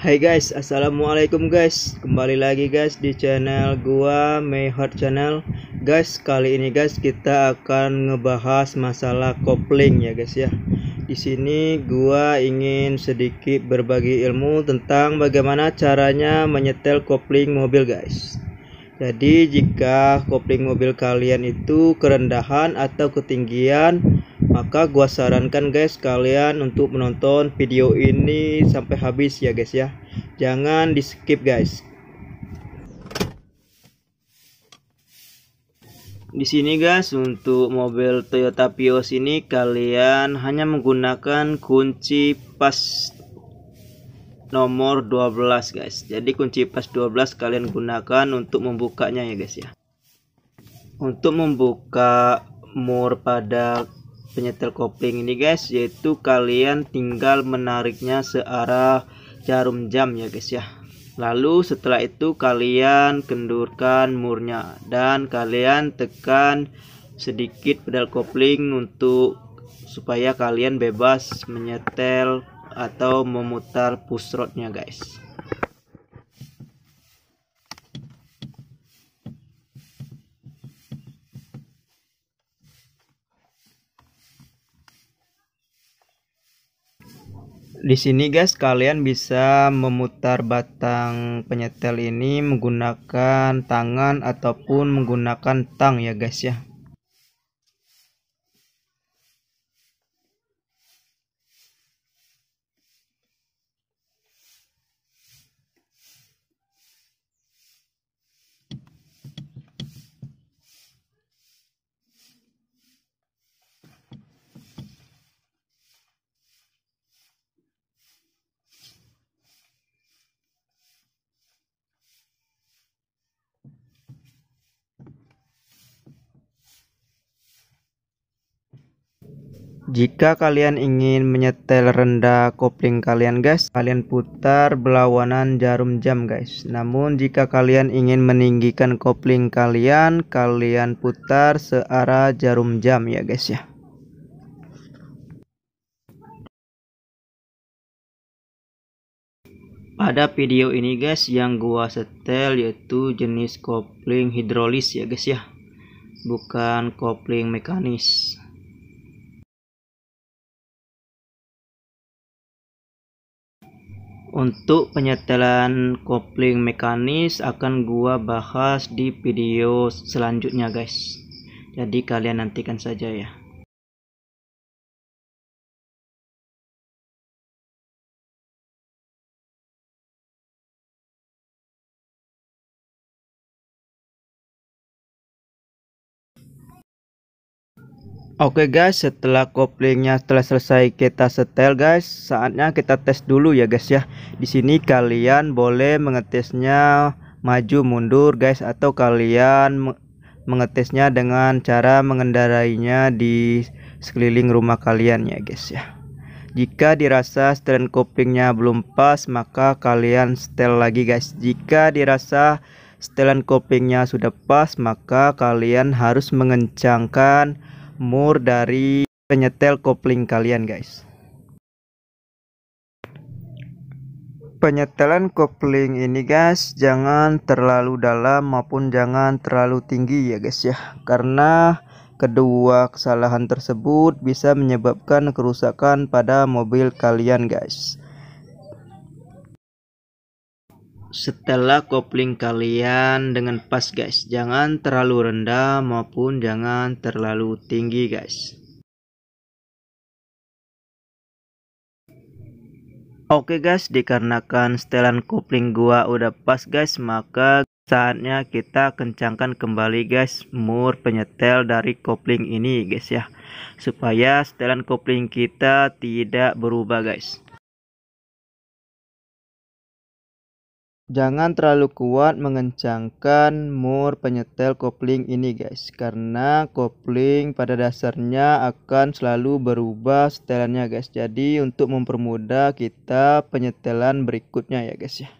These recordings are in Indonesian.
Hai guys, assalamualaikum guys. Kembali lagi guys di channel gua Mayheart Channel. Guys, kali ini guys kita akan ngebahas masalah kopling ya guys ya. Di sini gua ingin sedikit berbagi ilmu tentang bagaimana caranya menyetel kopling mobil guys. Jadi jika kopling mobil kalian itu kerendahan atau ketinggian maka gua sarankan guys kalian untuk menonton video ini sampai habis ya guys ya. Jangan di skip guys. Di sini guys untuk mobil Toyota Vios ini kalian hanya menggunakan kunci pas nomor 12 guys. Jadi kunci pas 12 kalian gunakan untuk membukanya ya guys ya. Untuk membuka mur pada penyetel kopling ini guys yaitu kalian tinggal menariknya searah jarum jam ya guys ya. Lalu setelah itu kalian kendurkan murnya dan kalian tekan sedikit pedal kopling untuk supaya kalian bebas menyetel atau memutar push rodnya guys di sini guys kalian bisa memutar batang penyetel ini menggunakan tangan ataupun menggunakan tang ya guys ya Jika kalian ingin menyetel rendah kopling kalian guys, kalian putar berlawanan jarum jam guys. Namun jika kalian ingin meninggikan kopling kalian, kalian putar searah jarum jam ya guys ya. Pada video ini guys yang gua setel yaitu jenis kopling hidrolis ya guys ya. Bukan kopling mekanis. Untuk penyetelan kopling mekanis akan gua bahas di video selanjutnya guys. Jadi kalian nantikan saja ya. Oke okay guys, setelah koplingnya telah selesai kita setel guys, saatnya kita tes dulu ya guys ya. Di sini kalian boleh mengetesnya maju mundur guys atau kalian mengetesnya dengan cara mengendarainya di sekeliling rumah kalian ya guys ya. Jika dirasa setelan koplingnya belum pas, maka kalian setel lagi guys. Jika dirasa setelan koplingnya sudah pas, maka kalian harus mengencangkan mur dari penyetel kopling kalian guys. Penyetelan kopling ini guys jangan terlalu dalam maupun jangan terlalu tinggi ya guys ya. Karena kedua kesalahan tersebut bisa menyebabkan kerusakan pada mobil kalian guys setelah kopling kalian dengan pas guys. Jangan terlalu rendah maupun jangan terlalu tinggi guys. Oke guys. Dikarenakan setelan kopling gua udah pas guys maka saatnya kita kencangkan kembali guys mur penyetel dari kopling ini guys ya. Supaya setelan kopling kita tidak berubah guys Jangan terlalu kuat mengencangkan mur penyetel kopling ini guys Karena kopling pada dasarnya akan selalu berubah setelannya guys. Jadi untuk mempermudah kita penyetelan berikutnya ya guys ya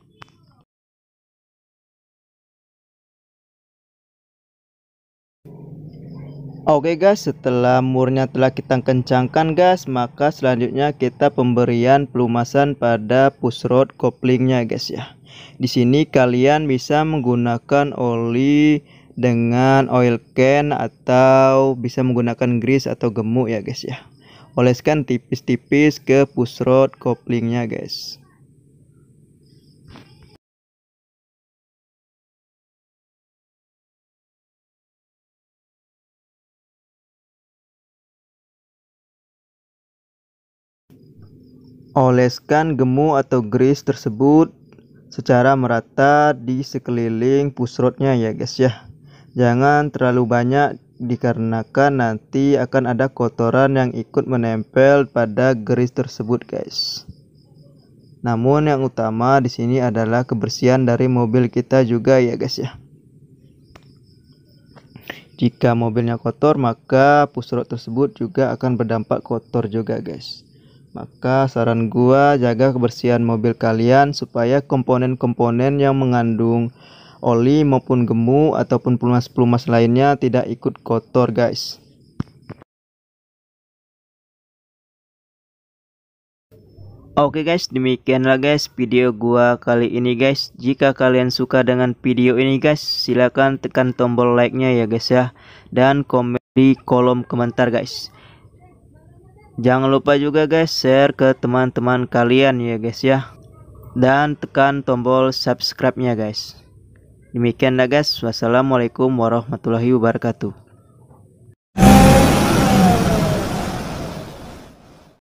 Oke guys, setelah murnya telah kita kencangkan guys, maka selanjutnya kita pemberian pelumasan pada push rod koplingnya guys ya. Di sini kalian bisa menggunakan oli dengan oil can atau bisa menggunakan grease atau gemuk ya guys ya. Oleskan tipis-tipis ke push rod koplingnya guys. Oleskan gemu atau grease tersebut secara merata di sekeliling pusrotnya ya guys ya. Jangan terlalu banyak dikarenakan nanti akan ada kotoran yang ikut menempel pada grease tersebut guys. Namun yang utama di sini adalah kebersihan dari mobil kita juga ya guys ya. Jika mobilnya kotor maka pusrot tersebut juga akan berdampak kotor juga guys. Maka saran gua jaga kebersihan mobil kalian supaya komponen-komponen yang mengandung oli maupun gemu ataupun pelumas-pelumas lainnya tidak ikut kotor guys. Oke guys, demikianlah guys video gua kali ini guys. Jika kalian suka dengan video ini guys, silahkan tekan tombol like-nya ya guys ya. Dan komen di kolom komentar guys. Jangan lupa juga guys share ke teman-teman kalian ya guys ya. Dan tekan tombol subscribe-nya guys. Demikianlah guys. Wassalamualaikum warahmatullahi wabarakatuh.